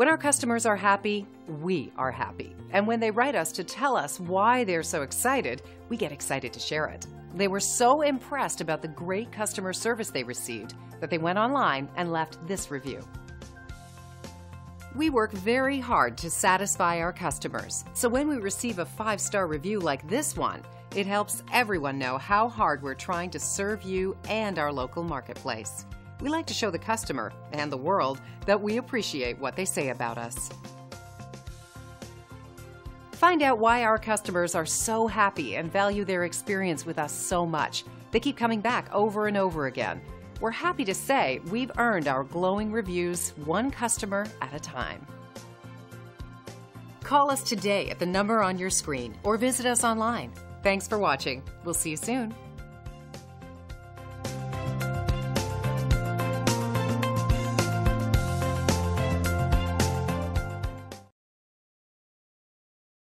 When our customers are happy, we are happy. And when they write us to tell us why they're so excited, we get excited to share it. They were so impressed about the great customer service they received that they went online and left this review. We work very hard to satisfy our customers, so when we receive a five star review like this one, it helps everyone know how hard we're trying to serve you and our local marketplace. We like to show the customer and the world that we appreciate what they say about us. Find out why our customers are so happy and value their experience with us so much. They keep coming back over and over again. We're happy to say we've earned our glowing reviews one customer at a time. Call us today at the number on your screen or visit us online. Thanks for watching. We'll see you soon.